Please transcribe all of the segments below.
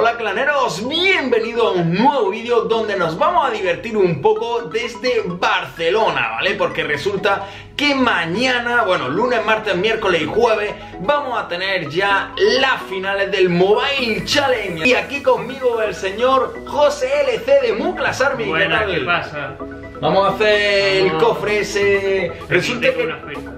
Hola claneros, bienvenido a un nuevo vídeo donde nos vamos a divertir un poco desde Barcelona, ¿vale? Porque resulta que mañana, bueno, lunes, martes, miércoles y jueves vamos a tener ya las finales del Mobile Challenge. Y aquí conmigo el señor José LC de Muclas Army. ¿qué pasa? Vamos a hacer el cofre ese. Resulta que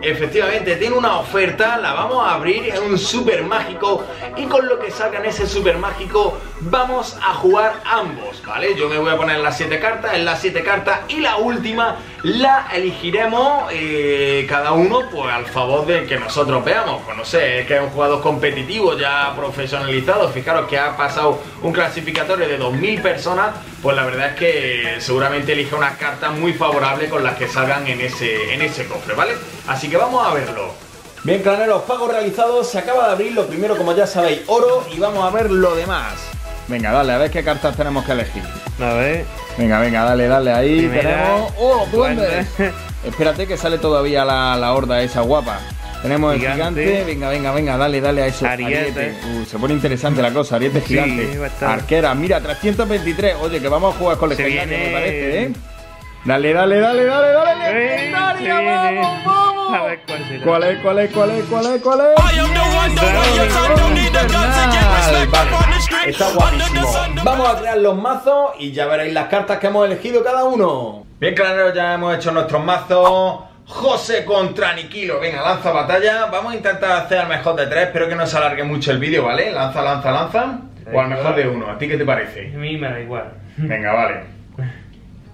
efectivamente tiene una oferta, la vamos a abrir, es un super mágico y con lo que salga en ese super mágico vamos a jugar ambos, ¿vale? Yo me voy a poner las 7 cartas, en las 7 cartas y la última la elegiremos eh, cada uno pues al favor de que nosotros veamos. Pues no sé, es que es un jugador competitivo ya profesionalizado, fijaros que ha pasado un clasificatorio de 2.000 personas, pues la verdad es que seguramente elige unas cartas muy favorables con las que salgan en ese, en ese cofre, ¿vale? Así que vamos a verlo. Bien, claneros, pagos realizados, se acaba de abrir lo primero, como ya sabéis, oro y vamos a ver lo demás. Venga, dale, a ver qué cartas tenemos que elegir. A ver. Venga, venga, dale, dale, ahí Primera. tenemos... ¡Oh, los duendes! Espérate que sale todavía la, la horda esa guapa. Tenemos el Gigante. venga, venga, venga, dale, dale a eso. Ariete. Uh, se pone interesante la cosa, ariete Sí, gigante. Arquera, mira, 323. Oye, que vamos a jugar con legendario, viene. me parece, ¿eh? Dale, dale, dale, dale, dale, legendaria, vamos, vamos. A ver cuál será. ¿Cuál es, cuál es, cuál es, cuál es, cuál es? A. Está guapísimo. Vamos a crear los mazos y ya veréis las cartas que hemos elegido cada uno. Bien, claneros, ya hemos hecho nuestros mazos. José contra Niquilo. Venga, lanza batalla. Vamos a intentar hacer al mejor de tres. Espero que no se alargue mucho el vídeo, ¿vale? Lanza, lanza, lanza. O al mejor de uno. ¿A ti qué te A parece? mí me da igual. Venga, vale.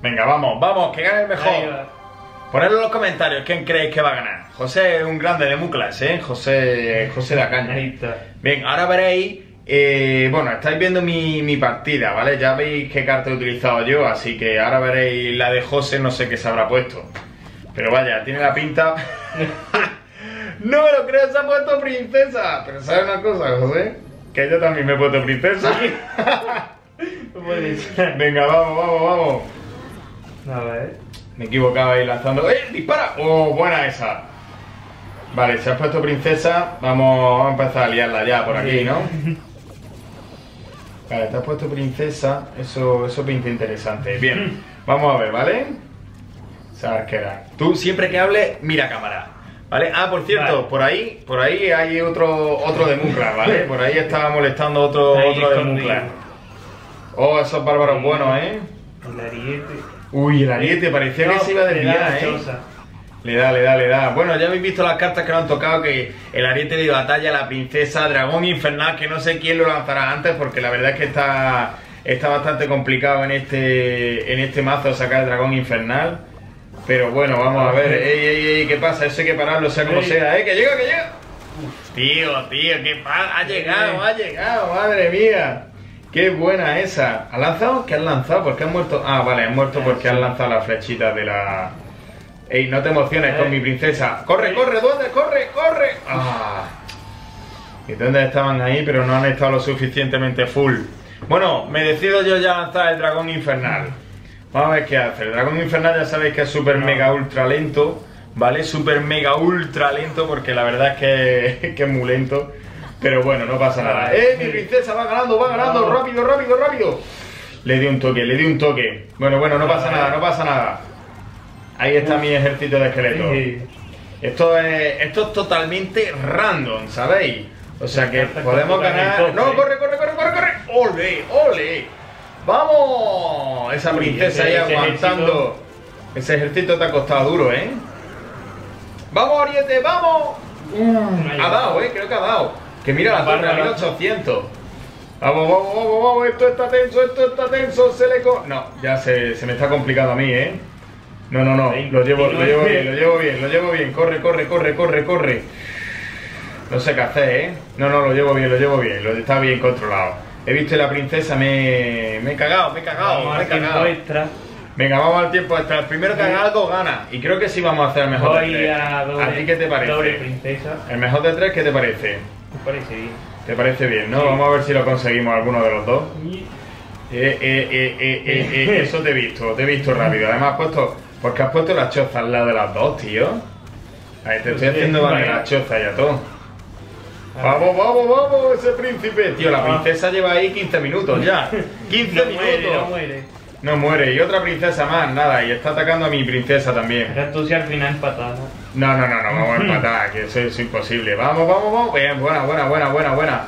Venga, vamos, vamos, que gane el Ahí mejor. Ponedlo en los comentarios quién creéis que va a ganar. José es un grande de Muclas, ¿eh? José, José de. Ahí está. Bien, ahora veréis. eh, bueno, estáis viendo mi, mi partida, ¿vale? Ya veis qué carta he utilizado yo, así que ahora veréis la de José, no sé qué se habrá puesto. Pero vaya, tiene la pinta. no me lo creo, se ha puesto princesa. Pero ¿sabes una cosa, José? Que yo también me he puesto princesa. Venga, vamos, vamos, vamos. A ver. Me equivocaba ahí lanzando. ¡Eh! ¡Dispara! ¡Oh, buena esa! Vale, se ha puesto princesa. Vamos, vamos a empezar a liarla ya por aquí. ¿no? Vale, te has puesto princesa. Eso, eso pinta interesante. Bien, vamos a ver, ¿vale? Sabes qué era. Tú siempre que hables, mira cámara. ¿Vale? Ah, por cierto, Vale. por ahí, por ahí hay otro, otro de Mucla, ¿vale? Por ahí estaba molestando otro, Ahí otro de. Mucla. Oh, esos bárbaros buenos, ¿eh? El ariete. Uy, el ariete, parecía que No, se iba a desviar, ¿eh? Le da, le da, le da. Bueno, ya habéis visto las cartas que nos han tocado, que el ariete de batalla, la princesa, dragón infernal, que no sé quién lo lanzará antes, porque la verdad es que está, está bastante complicado en este, en este mazo sacar el dragón infernal. Pero bueno, vamos a ver. Ey, ey, ey, ¿qué pasa? Eso hay que pararlo, sea como Ey. sea, ¿eh? Que llega, que llega. Tío, tío, ¿qué pasa? Ha llegado, ha llegado, madre mía. Qué buena esa. ¿Ha lanzado? ¿Qué has lanzado? ¿Por qué has muerto? Ah, vale, has muerto porque has lanzado las flechitas de la... Ey, no te emociones con Eh. mi princesa. ¡Corre, corre, duende, corre, corre! ¡Ah! ¿Y dónde estaban ahí? Pero no han estado lo suficientemente full. Bueno, me decido yo ya lanzar el dragón infernal. Vamos a ver qué hace. El dragón infernal ya sabéis que es súper mega ultra lento. ¿Vale? Súper mega ultra lento porque la verdad es que, que es muy lento. Pero bueno, no pasa nada. ¡Eh, mi princesa va ganando, va ganando! ¡Rápido, rápido, rápido! Le di un toque, le di un toque. Bueno, bueno, no pasa nada, no pasa nada. Ahí está mi ejército de esqueletos. Esto es, esto es totalmente random, ¿sabéis? O sea que podemos ganar. ¡No, corre, corre, corre, corre, corre! ¡Ole, ole! ¡Vamos! Esa princesa ahí aguantando. Ese ejército te ha costado duro, ¿eh? ¡Vamos, Oriente, vamos! Ha dado, ¿eh? Creo que ha dado. Que mira la torre a Bárbara. 1800. Vamos, vamos, vamos, vamos. Esto está tenso, esto está tenso. Se le co... No, ya se, se me está complicando a mí, ¿eh? No, no, no. Lo llevo, lo llevo bien, lo llevo bien, lo llevo bien. Corre, corre, corre, corre, corre. No sé qué hacer, ¿eh? No, no, lo llevo bien, lo llevo bien. Lo está bien controlado. He visto la princesa, me, me he cagado, me he cagado, Vamos me he cagado. extra. Venga, vamos al tiempo extra. El primero que haga algo gana. Y creo que sí vamos a hacer el mejor de Voy tres. a doble, ¿A ti qué te doble parece? princesa. El mejor de tres, ¿qué te parece? Me parece bien. ¿Te parece bien, no? Sí. Vamos a ver si lo conseguimos alguno de los dos. Y- Eh, eh, eh, eh, eh, eh, eso te he visto, te he visto rápido. Además, has puesto. ¿Por qué has puesto la choza al lado de las dos, tío? Ahí te estoy Pues sí, haciendo de vale. la choza ya todo. Vamos, vamos, vamos, ese príncipe. Tío, la Ah. princesa lleva ahí 15 minutos ya. 15 No minutos. muere, no muere. No muere. Y otra princesa más, nada. Y está atacando a mi princesa también. Ahora tú si al final empatada. No, no, no, no, vamos a empatar, que eso es imposible. Vamos, vamos, vamos. Bien, buena, buena, buena, buena, buena.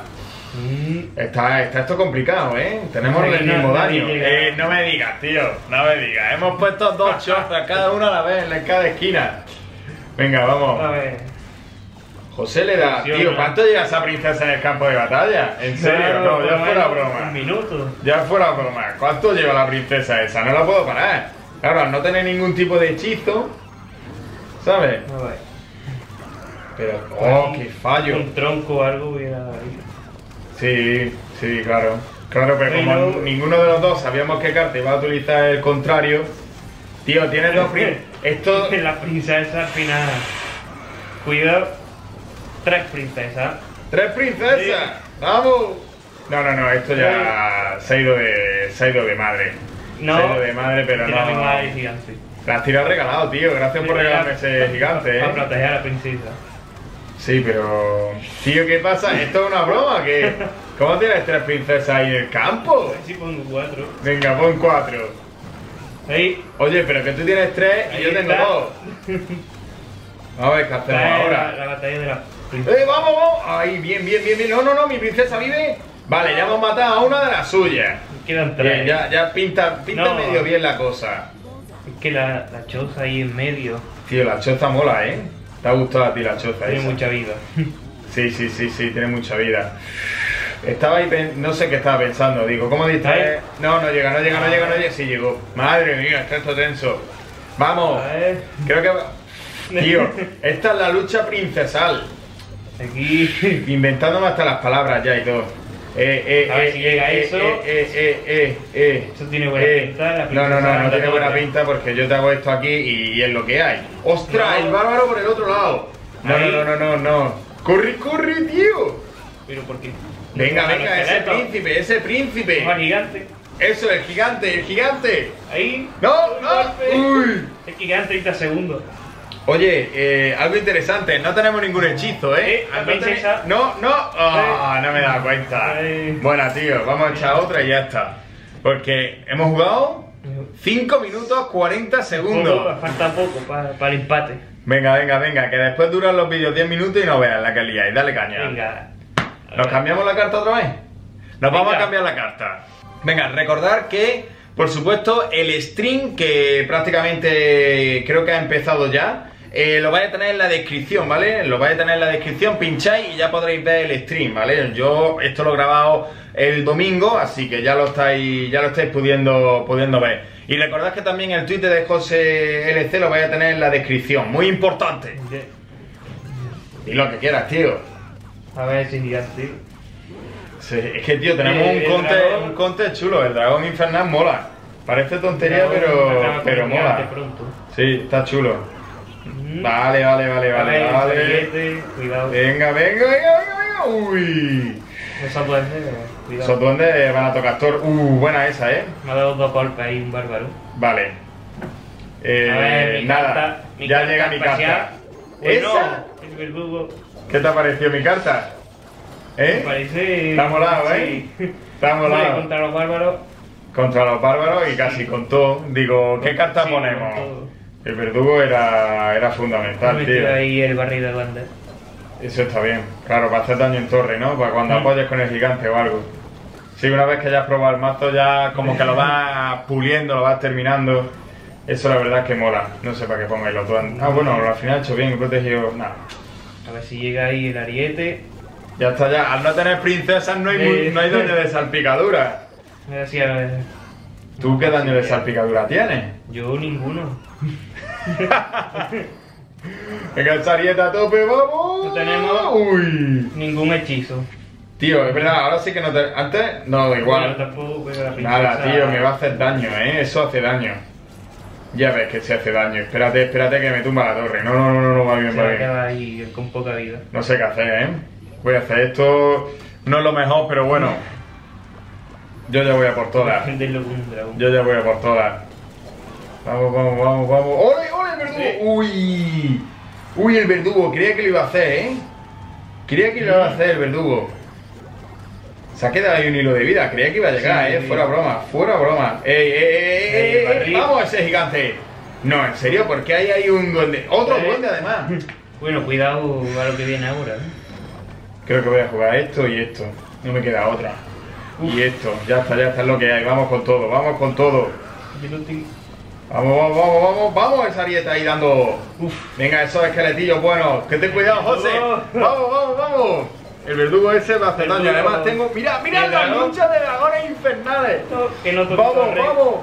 Mm, Está, está esto complicado, ¿eh? Tenemos el mismo daño. Eh, no me digas, tío, no me digas. Hemos puesto dos chozas, cada una a la vez, en cada esquina. Venga, a vamos. ver. José le da, tío, ¿cuánto llega esa princesa en el campo de batalla? ¿En serio? Claro, No, ya fuera menos Un broma. minuto. Ya fuera broma. ¿Cuánto lleva la princesa esa? No la puedo parar. Claro, al no tener ningún tipo de hechizo, ¿sabes? Ver. Pero, oh, qué fallo. Un tronco o algo hubiera. Sí, sí, claro. Claro, pero como ninguno de los dos sabíamos qué carta iba a utilizar el contrario, tío, tienes dos prin- Esto. La princesa al final. Cuidado. Tres princesas. ¡Tres princesas! ¡Vamos! No, no, no, esto ya se ha ido de, se ha ido de madre. No. Se ha ido de madre, pero no. de gigante. La has tirado regalado, tío. Gracias por regalarme ese gigante, Para eh. proteger a la princesa. Sí, pero. Tío, ¿qué pasa? ¿Esto es una broma? ¿Qué? ¿Cómo tienes tres princesas ahí en el campo? Si pongo cuatro. Venga, pon cuatro. Ahí. Oye, pero que tú tienes tres y Ahí yo tengo está. dos. A ver qué hacemos ahora. La, la batalla de la. ¡Eh, vamos, vamos! Ahí, bien, bien, bien, bien. No, no, no, mi princesa vive. Vale, ya hemos matado a una de las suyas. Quedan tres. Bien, ya, ya pinta, pinta No. medio bien la cosa. Es que la, la choza ahí en medio Tío, la choza mola, ¿eh? ¿Te ha gustado a ti la choza tiene esa? mucha vida. Sí, sí, sí, sí, tiene mucha vida. Estaba ahí, no sé qué estaba pensando, digo, ¿cómo distrae? ¿Eh? No, no llega, no llega, no llega, no llega. Sí llegó. Madre mía, está esto tenso. Vamos, creo que... Tío, esta es la lucha princesal. Aquí. Inventándome hasta las palabras ya y todo. Eh, eh, A ver si llega eso. Eso tiene buena Eh, pinta, No, no, no, no tiene buena pinta porque yo te hago esto aquí y, es lo que hay. ¡Ostras! El bárbaro por el otro lado. No, no, no, no, no, no. ¡Corre, corre, tío! Pero ¿por qué? Venga, venga, ese príncipe, ese príncipe. Gigante. Eso, el gigante, el gigante. Ahí. No, no. Uy. Es que quedan 30 segundos. Oye, eh, algo interesante, no tenemos ningún hechizo, ¿eh? Eh, no. No, no, Ah, no me he dado cuenta. Bueno, tío, vamos a echar otra y ya está. Porque hemos jugado 5 minutos 40 Poco, segundos. falta poco para, para el empate. Venga, venga, venga, que después duran los vídeos 10 minutos y no veas la que liáis. Dale caña. Venga. ¿Nos cambiamos la carta otra vez? Nos vamos a cambiar la carta. Venga, recordar que, por supuesto, el stream que prácticamente creo que ha empezado ya, eh, lo vais a tener en la descripción, ¿vale? Lo vais a tener en la descripción, pincháis y ya podréis ver el stream, ¿vale? Yo esto lo he grabado el domingo, así que ya lo estáis, ya lo estáis pudiendo, pudiendo ver. Y recordad que también el Twitter de José LC lo vais a tener en la descripción, muy importante. Y lo que quieras, tío. A ver si gigante. Sí, es que, tío, tenemos Eh, un conte, dragón- un conte chulo. El dragón infernal mola. Parece tontería, pero, pero mola. pronto. Sí, está chulo. Mm. Vale, vale, vale, vale, vale. Cuidado. Venga, venga, venga, venga, venga. Uy. Puede ser. Cuidado. Esos duendes van a tocar Thor. Uh, buena esa, ¿eh? Me ha dado dos golpes ahí, un bárbaro. Vale. Eh, A ver, mi nada, carta- mi ya carta llega mi carta. Bueno, ¿Esa? el verdugo. ¿Qué te ha parecido mi carta? Me ¿Eh? parece. Está molado, ¿eh? Sí. Está molado. Contra los bárbaros. Contra los bárbaros y casi con todo. Digo, ¿qué carta sí, ponemos? El verdugo era, era Me fundamental, tío. ahí el barril de duendes. Eso está bien. Claro, para hacer daño en torre, ¿no? Para cuando Mm. apoyes con el gigante o algo. Sí, una vez que hayas probado el mazo ya como que lo vas puliendo, lo vas terminando. Eso la verdad es que mola. No sé para qué pongáis los duendes. Ah, bueno, al final he hecho bien, he protegido... Nada. A ver si llega ahí el ariete. Ya está ya. Al no tener princesas no hay, Eh. no hay daño de salpicadura. A ¿Tú qué daño de salpicadura tienes? Yo ninguno. Venga, el charieta a tope, vamos. No tenemos- Uy. Ningún hechizo. Tío, es verdad, ahora sí que no te... Antes, no, Bueno, igual. tampoco, pero la princesa- Nada, tío, me va a hacer daño, ¿eh? Eso hace daño. Ya ves que se hace daño. Espérate, espérate que me tumba la torre. No, no, no, no, no, va bien, Se va bien. quedar ahí con poca vida. No sé qué hacer, ¿eh? Voy a hacer esto. No es lo mejor, pero bueno. Yo ya voy a por todas. Yo ya voy a por todas. Vamos, vamos, vamos, vamos. ¡Ole, ole, el verdugo! ¡Uy! ¡Uy, el verdugo! Creía que lo iba a hacer, ¿eh? Creía que iba a hacer el verdugo. Se ha quedado ahí un hilo de vida. Creía que iba a llegar, Sí, eh. sí. Fuera broma, fuera broma. ¡Ey, ey, ey, ey, ey, ey! ¡Vamos ese gigante! No, en serio, porque hay ahí un duende. Otro Eh. duende además. Bueno, cuidado a lo que viene ahora. ¿eh? Creo que voy a jugar esto y esto. No me queda otra. Y esto, ya está, ya está es lo que hay. Vamos con todo, vamos con todo. Vamos, vamos, vamos, vamos, vamos esa dieta ahí dando. Uf, Venga, esos esqueletillos buenos. Que ten cuidado, José. Oh. Vamos, vamos, vamos. El verdugo ese va a hacer daño. Además tengo. Mira, mira las dragón. luchas de dragones infernales. que no Vamos, vamos.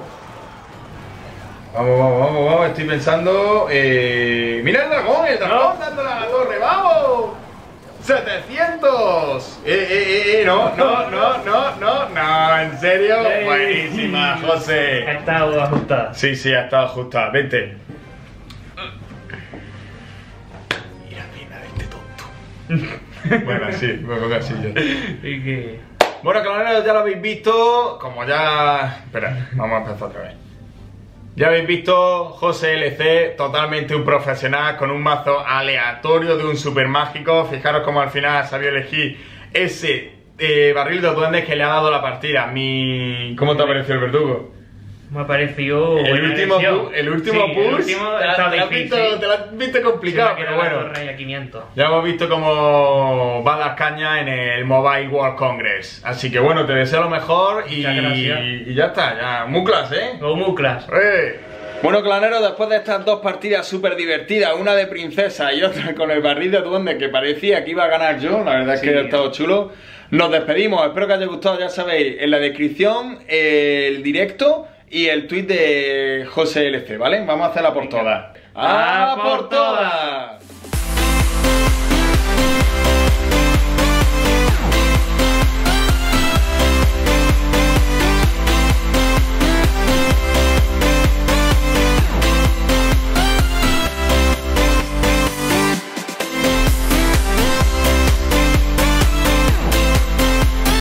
Vamos, vamos, vamos, vamos. Estoy pensando. Eh... Mira el dragón, el dragón No. dándole a la torre. ¡Vamos! ¡700! Eh, eh, eh, eh, no, no, no, no, no, no, en serio. Ey. Buenísima, Ha José. estado ajustada. Sí, sí, ha estado ajustada. Vente. Mira, mira, este tonto. bueno, sí, me pongo así yo. Y que. Bueno, cloneros, ya lo habéis visto. Como ya. Espera, vamos a empezar otra vez. Ya habéis visto José LC, totalmente un profesional con un mazo aleatorio de un super mágico. Fijaros cómo al final sabido elegir ese eh, barril de duendes que le ha dado la partida. Mi. ¿Cómo te ha parecido el verdugo? Me ha parecido. el, último pu- el último Sí, push. El último te, la- está te la has difícil. visto, te la has visto complicado, pero bueno. torre ahí a 500. Ya hemos visto cómo va las cañas en el Mobile World Congress. Así que bueno, te deseo lo mejor y, ya está, ya. Muy clase, ¿eh? O Muclas. Bueno, claneros, después de estas dos partidas súper divertidas, una de princesa y otra con el barril de duende que parecía que iba a ganar yo, la verdad es que Sí. ha estado chulo. Nos despedimos, espero que os haya gustado, ya sabéis, en la descripción eh, el directo y el tweet de José LC, ¿vale? Vamos a hacerla por todas. ¡A ¡A por por todas!